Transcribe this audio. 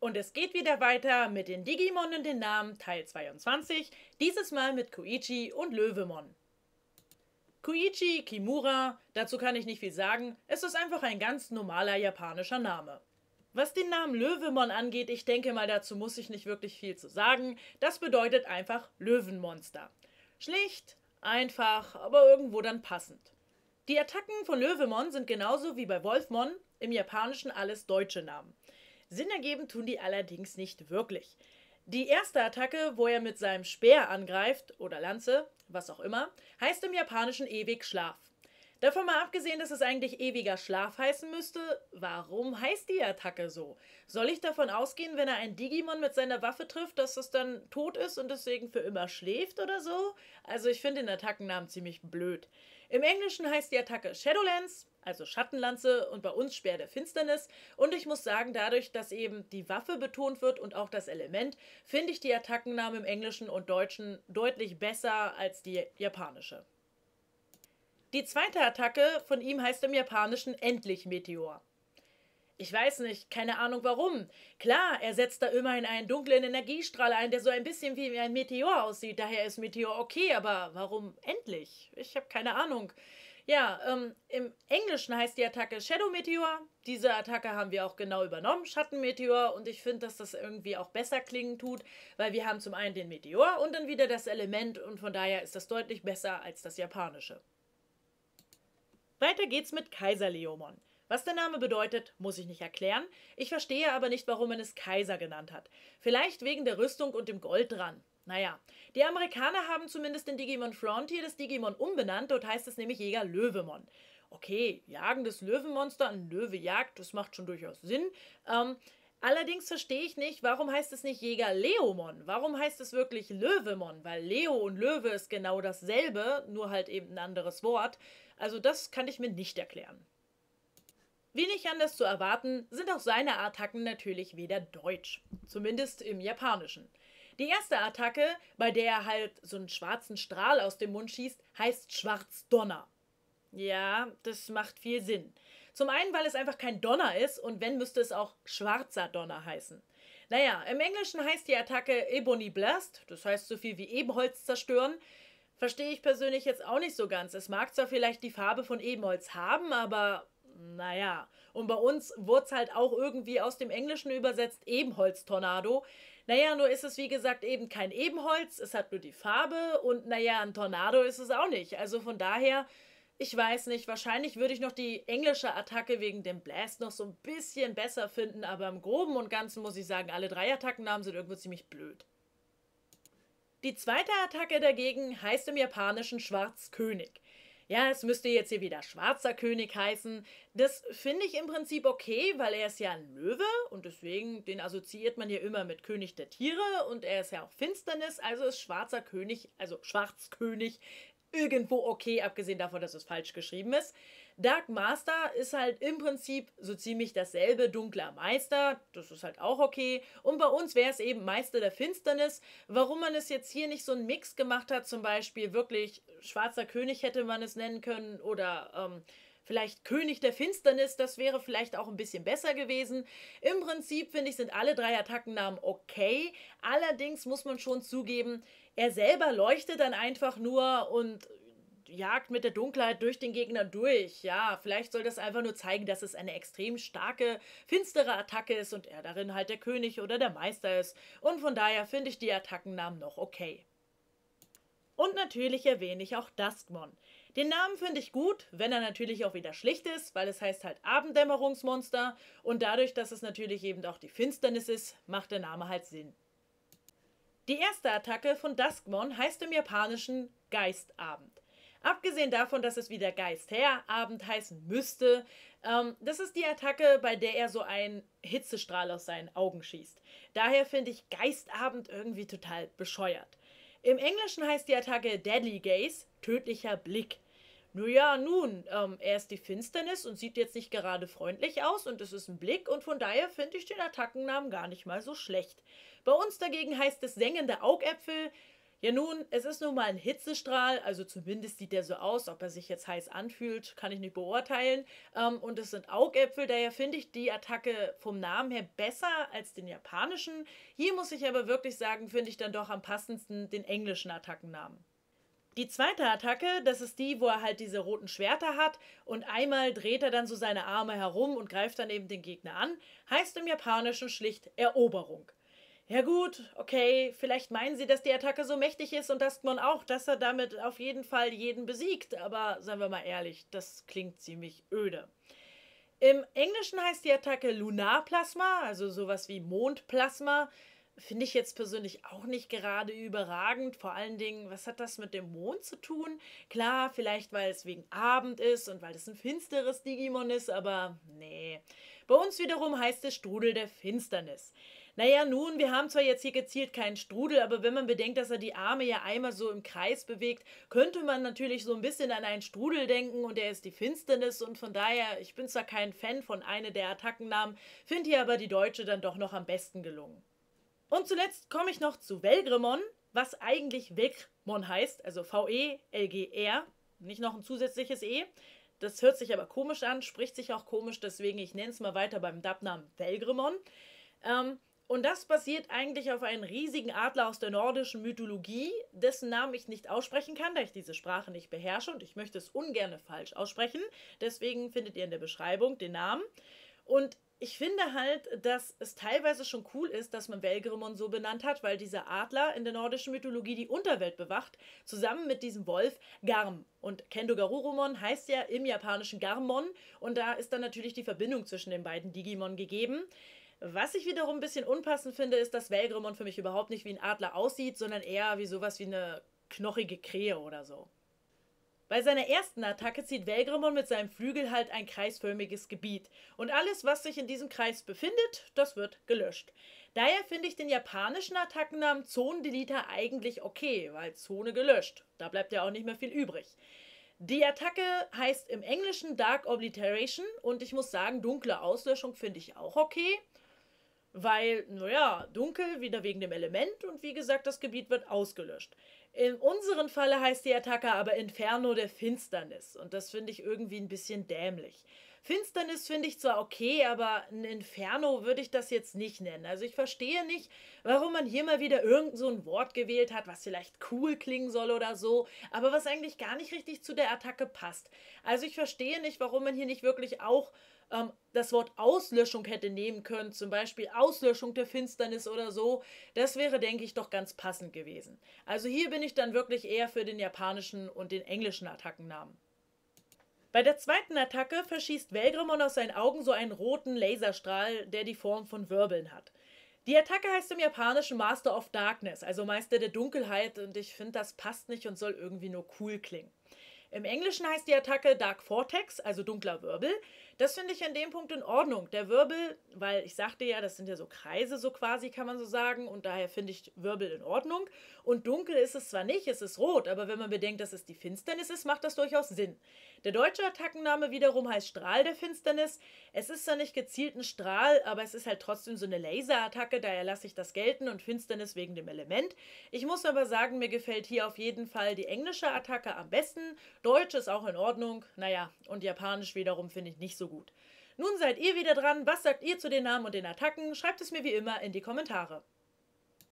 Und es geht wieder weiter mit den Digimon und den Namen Teil 22, dieses Mal mit Koichi und Löwemon. Koichi Kimura, dazu kann ich nicht viel sagen, es ist einfach ein ganz normaler japanischer Name. Was den Namen Löwemon angeht, ich denke mal, dazu muss ich nicht wirklich viel zu sagen. Das bedeutet einfach Löwenmonster. Schlicht, einfach, aber irgendwo dann passend. Die Attacken von Löwemon sind genauso wie bei Wolfmon im Japanischen alles deutsche Namen. Sinn ergeben tun die allerdings nicht wirklich. Die erste Attacke, wo er mit seinem Speer angreift oder Lanze, was auch immer, heißt im Japanischen ewig Schlaf. Davon mal abgesehen, dass es eigentlich ewiger Schlaf heißen müsste, warum heißt die Attacke so? Soll ich davon ausgehen, wenn er ein Digimon mit seiner Waffe trifft, dass es dann tot ist und deswegen für immer schläft oder so? Also ich finde den Attackennamen ziemlich blöd. Im Englischen heißt die Attacke Shadowlands, also Schattenlanze und bei uns Speer der Finsternis. Und ich muss sagen, dadurch, dass eben die Waffe betont wird und auch das Element, finde ich die Attackennamen im Englischen und Deutschen deutlich besser als die japanische. Die zweite Attacke von ihm heißt im Japanischen endlich Meteor. Ich weiß nicht, keine Ahnung warum. Klar, er setzt da immerhin einen dunklen Energiestrahl ein, der so ein bisschen wie ein Meteor aussieht. Daher ist Meteor okay, aber warum endlich? Ich habe keine Ahnung. Ja, ähm, im Englischen heißt die Attacke Shadow Meteor. Diese Attacke haben wir auch genau übernommen, Schattenmeteor. Und ich finde, dass das irgendwie auch besser klingen tut, weil wir haben zum einen den Meteor und dann wieder das Element und von daher ist das deutlich besser als das japanische. Weiter geht's mit Kaiser Leomon. Was der Name bedeutet, muss ich nicht erklären. Ich verstehe aber nicht, warum man es Kaiser genannt hat. Vielleicht wegen der Rüstung und dem Gold dran. Naja, die Amerikaner haben zumindest den Digimon Frontier das Digimon umbenannt, dort heißt es nämlich Jäger Löwemon. Okay, jagendes Löwenmonster ein Löwe jagt, das macht schon durchaus Sinn. Ähm, allerdings verstehe ich nicht, warum heißt es nicht Jäger Leomon? Warum heißt es wirklich Löwemon? Weil Leo und Löwe ist genau dasselbe, nur halt eben ein anderes Wort. Also das kann ich mir nicht erklären. Wie nicht anders zu erwarten, sind auch seine Attacken natürlich wieder deutsch. Zumindest im Japanischen. Die erste Attacke, bei der er halt so einen schwarzen Strahl aus dem Mund schießt, heißt Schwarzdonner. Ja, das macht viel Sinn. Zum einen, weil es einfach kein Donner ist und wenn, müsste es auch schwarzer Donner heißen. Naja, im Englischen heißt die Attacke Ebony Blast, das heißt so viel wie Ebenholz zerstören. Verstehe ich persönlich jetzt auch nicht so ganz. Es mag zwar vielleicht die Farbe von Ebenholz haben, aber naja. Und bei uns wurde es halt auch irgendwie aus dem Englischen übersetzt Ebenholz-Tornado. Naja, nur ist es wie gesagt eben kein Ebenholz, es hat nur die Farbe und naja, ein Tornado ist es auch nicht. Also von daher, ich weiß nicht, wahrscheinlich würde ich noch die englische Attacke wegen dem Blast noch so ein bisschen besser finden, aber im Groben und Ganzen muss ich sagen, alle drei Attackennamen sind irgendwo ziemlich blöd. Die zweite Attacke dagegen heißt im Japanischen Schwarzkönig ja, es müsste jetzt hier wieder Schwarzer König heißen. Das finde ich im Prinzip okay, weil er ist ja ein Löwe und deswegen, den assoziiert man ja immer mit König der Tiere und er ist ja auch Finsternis, also ist Schwarzer König, also Schwarzkönig irgendwo okay, abgesehen davon, dass es falsch geschrieben ist. Dark Master ist halt im Prinzip so ziemlich dasselbe, dunkler Meister, das ist halt auch okay. Und bei uns wäre es eben Meister der Finsternis. Warum man es jetzt hier nicht so einen Mix gemacht hat, zum Beispiel wirklich Schwarzer König hätte man es nennen können oder ähm, vielleicht König der Finsternis, das wäre vielleicht auch ein bisschen besser gewesen. Im Prinzip finde ich, sind alle drei Attackennamen okay. Allerdings muss man schon zugeben, er selber leuchtet dann einfach nur und jagt mit der Dunkelheit durch den Gegner durch. Ja, vielleicht soll das einfach nur zeigen, dass es eine extrem starke, finstere Attacke ist und er darin halt der König oder der Meister ist. Und von daher finde ich die Attackennamen noch okay. Und natürlich erwähne ich auch Duskmon. Den Namen finde ich gut, wenn er natürlich auch wieder schlicht ist, weil es heißt halt Abenddämmerungsmonster und dadurch, dass es natürlich eben auch die Finsternis ist, macht der Name halt Sinn. Die erste Attacke von Duskmon heißt im Japanischen Geistabend. Abgesehen davon, dass es wieder Geistherabend heißen müsste, ähm, das ist die Attacke, bei der er so einen Hitzestrahl aus seinen Augen schießt. Daher finde ich Geistabend irgendwie total bescheuert. Im Englischen heißt die Attacke Deadly Gaze, tödlicher Blick. Nun ja, nun, ähm, er ist die Finsternis und sieht jetzt nicht gerade freundlich aus und es ist ein Blick und von daher finde ich den Attackennamen gar nicht mal so schlecht. Bei uns dagegen heißt es sengende Augäpfel. Ja nun, es ist nun mal ein Hitzestrahl, also zumindest sieht der so aus, ob er sich jetzt heiß anfühlt, kann ich nicht beurteilen. Ähm, und es sind Augäpfel, daher finde ich die Attacke vom Namen her besser als den japanischen. Hier muss ich aber wirklich sagen, finde ich dann doch am passendsten den englischen Attackennamen. Die zweite Attacke, das ist die, wo er halt diese roten Schwerter hat und einmal dreht er dann so seine Arme herum und greift dann eben den Gegner an, heißt im Japanischen schlicht Eroberung. Ja gut, okay, vielleicht meinen sie, dass die Attacke so mächtig ist und dass man auch, dass er damit auf jeden Fall jeden besiegt, aber seien wir mal ehrlich, das klingt ziemlich öde. Im Englischen heißt die Attacke Lunarplasma, also sowas wie Mondplasma. Finde ich jetzt persönlich auch nicht gerade überragend. Vor allen Dingen, was hat das mit dem Mond zu tun? Klar, vielleicht weil es wegen Abend ist und weil es ein finsteres Digimon ist, aber nee. Bei uns wiederum heißt es Strudel der Finsternis. Naja, nun, wir haben zwar jetzt hier gezielt keinen Strudel, aber wenn man bedenkt, dass er die Arme ja einmal so im Kreis bewegt, könnte man natürlich so ein bisschen an einen Strudel denken und er ist die Finsternis und von daher, ich bin zwar kein Fan von einer der Attackennamen, finde hier aber die deutsche dann doch noch am besten gelungen. Und zuletzt komme ich noch zu Velgremon, was eigentlich Velgremon heißt, also V-E-L-G-R, nicht noch ein zusätzliches E. Das hört sich aber komisch an, spricht sich auch komisch, deswegen ich nenne es mal weiter beim Dub-Namen Velgremon. Ähm, und das basiert eigentlich auf einem riesigen Adler aus der nordischen Mythologie, dessen Namen ich nicht aussprechen kann, da ich diese Sprache nicht beherrsche und ich möchte es ungern falsch aussprechen. Deswegen findet ihr in der Beschreibung den Namen. Und ich finde halt, dass es teilweise schon cool ist, dass man Velgremon so benannt hat, weil dieser Adler in der nordischen Mythologie die Unterwelt bewacht, zusammen mit diesem Wolf Garm. Und Kendo Garurumon heißt ja im japanischen Garmon und da ist dann natürlich die Verbindung zwischen den beiden Digimon gegeben. Was ich wiederum ein bisschen unpassend finde, ist, dass Velgremon für mich überhaupt nicht wie ein Adler aussieht, sondern eher wie sowas wie eine knochige Krähe oder so. Bei seiner ersten Attacke zieht Velgremon mit seinem Flügel halt ein kreisförmiges Gebiet. Und alles, was sich in diesem Kreis befindet, das wird gelöscht. Daher finde ich den japanischen Attackennamen Zonendeliter eigentlich okay, weil Zone gelöscht. Da bleibt ja auch nicht mehr viel übrig. Die Attacke heißt im Englischen Dark Obliteration und ich muss sagen, dunkle Auslöschung finde ich auch okay. Weil, naja, dunkel, wieder wegen dem Element und wie gesagt, das Gebiet wird ausgelöscht. In unserem Falle heißt die Attacke aber Inferno der Finsternis und das finde ich irgendwie ein bisschen dämlich. Finsternis finde ich zwar okay, aber ein Inferno würde ich das jetzt nicht nennen. Also ich verstehe nicht, warum man hier mal wieder irgend so ein Wort gewählt hat, was vielleicht cool klingen soll oder so, aber was eigentlich gar nicht richtig zu der Attacke passt. Also ich verstehe nicht, warum man hier nicht wirklich auch ähm, das Wort Auslöschung hätte nehmen können, zum Beispiel Auslöschung der Finsternis oder so. Das wäre, denke ich, doch ganz passend gewesen. Also hier bin ich dann wirklich eher für den japanischen und den englischen Attackennamen. Bei der zweiten Attacke verschießt Velgremon aus seinen Augen so einen roten Laserstrahl, der die Form von Wirbeln hat. Die Attacke heißt im Japanischen Master of Darkness, also Meister der Dunkelheit, und ich finde, das passt nicht und soll irgendwie nur cool klingen. Im Englischen heißt die Attacke Dark Vortex, also dunkler Wirbel. Das finde ich an dem Punkt in Ordnung. Der Wirbel, weil ich sagte ja, das sind ja so Kreise, so quasi kann man so sagen, und daher finde ich Wirbel in Ordnung. Und dunkel ist es zwar nicht, es ist rot, aber wenn man bedenkt, dass es die Finsternis ist, macht das durchaus Sinn. Der deutsche Attackenname wiederum heißt Strahl der Finsternis. Es ist zwar nicht gezielt ein Strahl, aber es ist halt trotzdem so eine Laserattacke, daher lasse ich das gelten und Finsternis wegen dem Element. Ich muss aber sagen, mir gefällt hier auf jeden Fall die englische Attacke am besten. Deutsch ist auch in Ordnung, naja, und Japanisch wiederum finde ich nicht gut. Nun seid ihr wieder dran. Was sagt ihr zu den Namen und den Attacken? Schreibt es mir wie immer in die Kommentare.